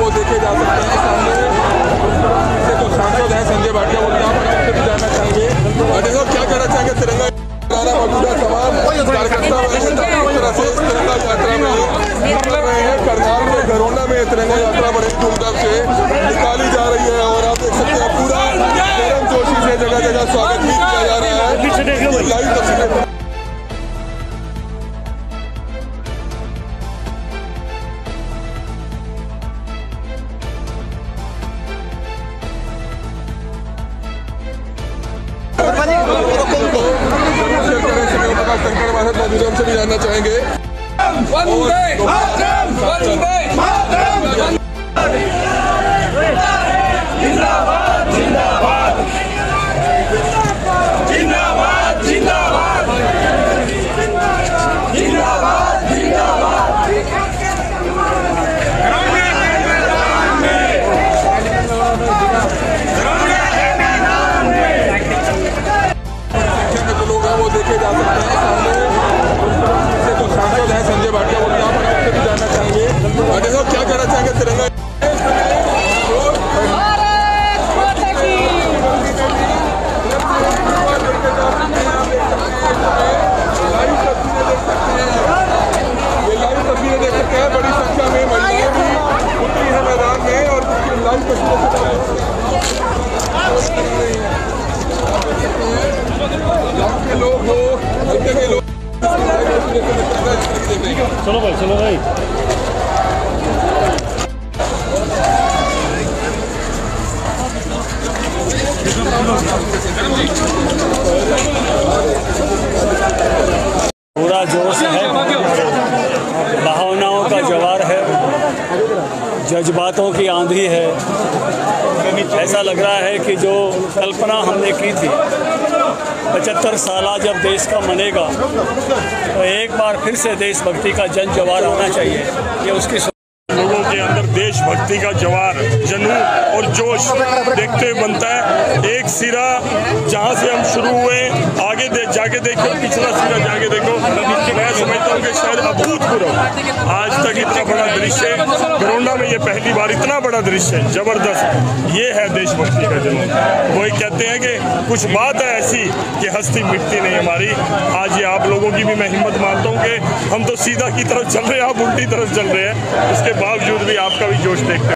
वो देखे जा सकते हैं। सामने से जो सांसद हैं संजय भाटिया वो यहाँ पर भी जाना चाहेंगे भाटिया साहब क्या कहना चाहेंगे तिरंगा मौजूदा तमाम कार्यकर्ता तरह से तिरंगा यात्रा में निकल रहे हैं। करनाल में घरोना में तिरंगा यात्रा बड़ी धूमधाम से निकाली जा रही है और आप देख सकते हैं पूरा गर्म जोशी से जगह जगह स्वागत भी किया जा रहा है। लाइव तस्वीरें। भारत मौजूद हमसे भी जानना चाहेंगे वंदे मातरम वंदे मातरम चलो भाई चलो भाई। पूरा जोश है भावनाओं का जवार है जज्बातों की आंधी है। ऐसा लग रहा है कि जो कल्पना हमने की थी, पचहत्तर साल जब देश का मनेगा तो एक बार फिर से देशभक्ति का जन जवार होना चाहिए। ये उसकी लोगों के अंदर देशभक्ति का जवार, जनू और जोश देखते हुए बनता है। एक सिरा जहाँ से हम शुरू हुए आगे दे, जाके देखो पिछला सिरा जाके देखो। मैं समझता हूँ कि शायद अभूतपूर्व आज तक इतना बड़ा दृश्य कोरोना में ये पहली बार इतना बड़ा दृश्य है ज़बरदस्त। ये है देशभक्ति का जनून वही कहते हैं कि कुछ बात है ऐसी कि हस्ती मिटती नहीं हमारी। आज ये आप लोगों की भी मैं हिम्मत मानता हूँ कि हम तो सीधा की तरफ़ चल रहे हैं आप उल्टी तरफ़ चल रहे हैं। उसके बावजूद भी आपका भी जोश देखते हैं।